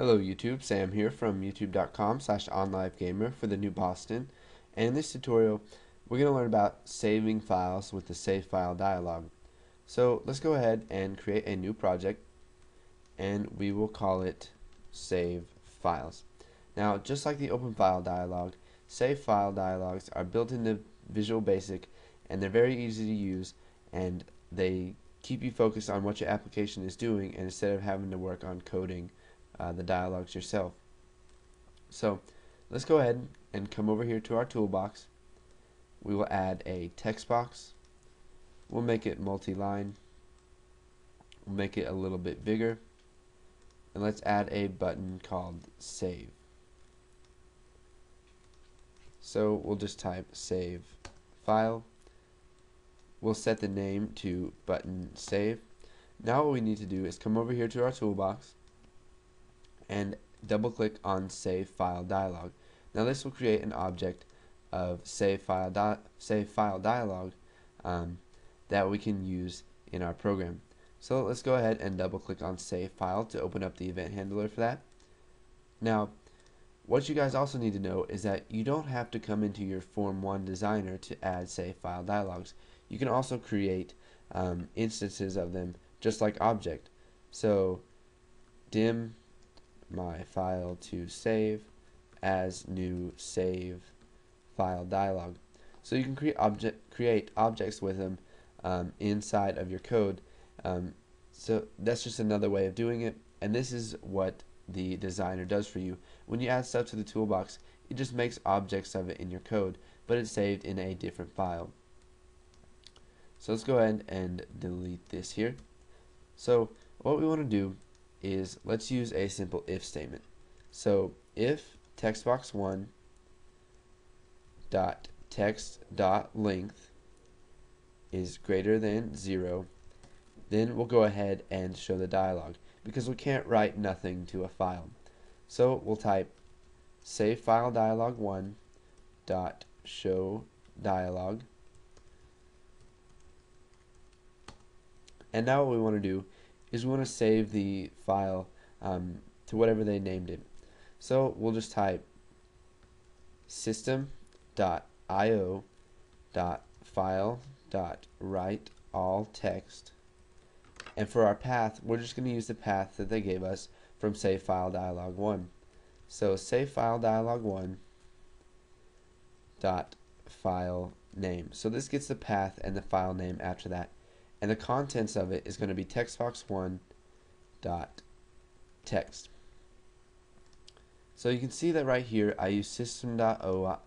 Hello YouTube, Sam here from youtube.com slash onlivegamer for thenewboston and in this tutorial we're going to learn about saving files with the save file dialog. So let's go ahead and create a new project and we will call it save files. Now just like the open file dialog, save file dialogs are built into Visual Basic and they're very easy to use and they keep you focused on what your application is doing instead of having to work on coding uh, the dialogues yourself. So let's go ahead and come over here to our toolbox. We will add a text box. We'll make it multi-line. We'll make it a little bit bigger. And let's add a button called Save. So we'll just type Save File. We'll set the name to button Save. Now what we need to do is come over here to our toolbox and double click on Save File Dialog. Now this will create an object of Save File, di save file Dialog um, that we can use in our program. So let's go ahead and double click on Save File to open up the event handler for that. Now what you guys also need to know is that you don't have to come into your Form 1 designer to add save file dialogs. You can also create um, instances of them just like object. So dim my file to save as new save file dialog. So you can create object create objects with them um, inside of your code. Um, so that's just another way of doing it, and this is what the designer does for you. When you add stuff to the toolbox, it just makes objects of it in your code, but it's saved in a different file. So let's go ahead and delete this here. So what we want to do is let's use a simple if statement. So if textbox1 dot text dot length is greater than 0 then we'll go ahead and show the dialog because we can't write nothing to a file so we'll type save file dialog 1 dot show dialog and now what we want to do is we want to save the file um, to whatever they named it. So we'll just type system.io dot file dot write all text. And for our path we're just going to use the path that they gave us from save file dialog 1 so save file dialog 1 dot file name. So this gets the path and the file name after that and the contents of it is going to be textbox1 dot text. So you can see that right here I use system.io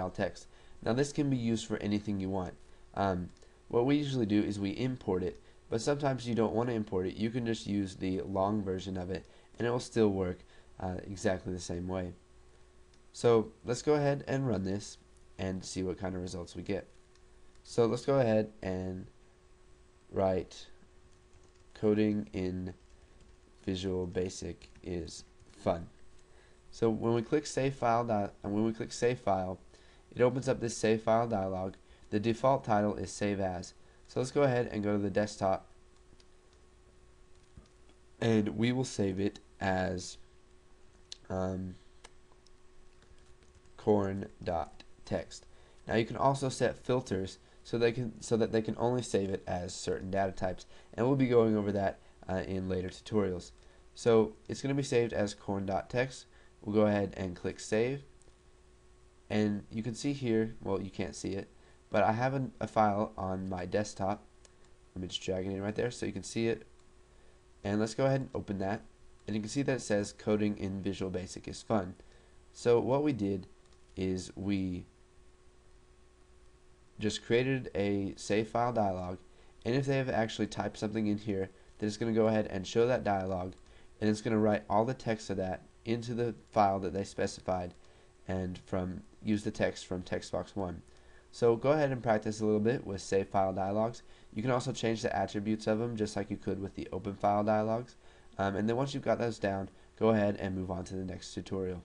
all text. Now this can be used for anything you want. Um, what we usually do is we import it, but sometimes you don't want to import it. You can just use the long version of it, and it will still work uh, exactly the same way. So let's go ahead and run this and see what kind of results we get. So let's go ahead and write coding in Visual Basic is fun. So when we click Save File, and when we click Save File, it opens up this Save File dialog. The default title is Save As. So let's go ahead and go to the desktop, and we will save it as um, corn.text. Now you can also set filters so they can so that they can only save it as certain data types. And we'll be going over that uh, in later tutorials. So it's going to be saved as corn.text we'll go ahead and click save. And you can see here well you can't see it but I have an, a file on my desktop. Let me just drag it in right there so you can see it. And let's go ahead and open that. And you can see that it says coding in Visual Basic is fun. So what we did is we just created a save file dialog and if they have actually typed something in here then it's going to go ahead and show that dialog and it's going to write all the text of that into the file that they specified and from use the text from textbox 1 so go ahead and practice a little bit with save file dialogs. You can also change the attributes of them just like you could with the open file dialogs. Um, and then once you've got those down go ahead and move on to the next tutorial